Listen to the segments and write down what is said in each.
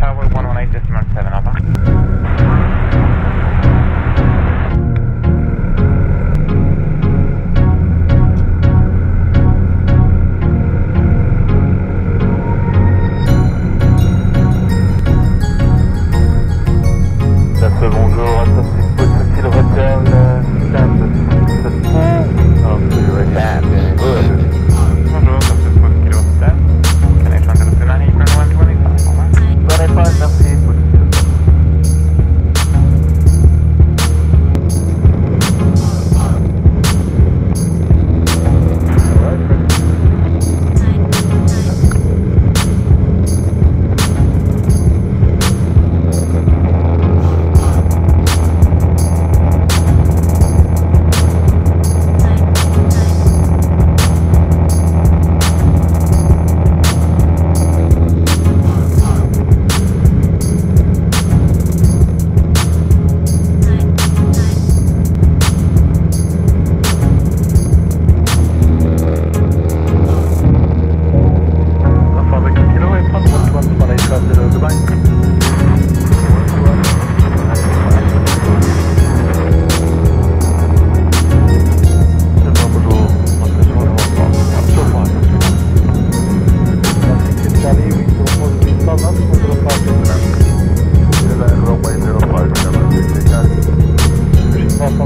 Tower 118, decimal 7, Alpha.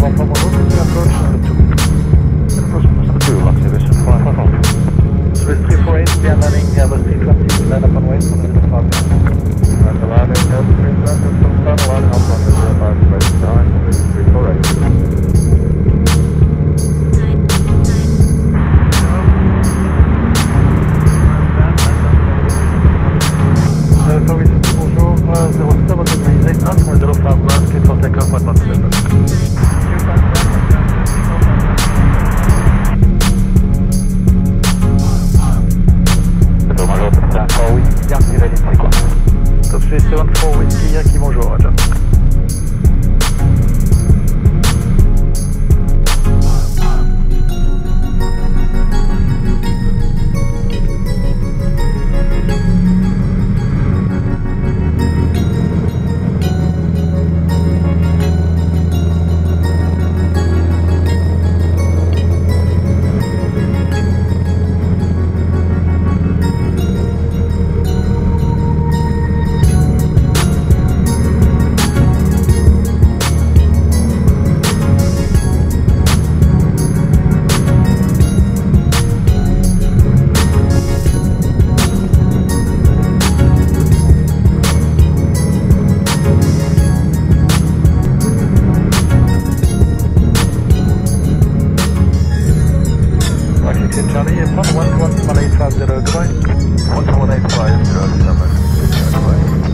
Bum, bum, bum. Charlie, approach 121 Malay 5 0, goodbye. 118 5 0, 7,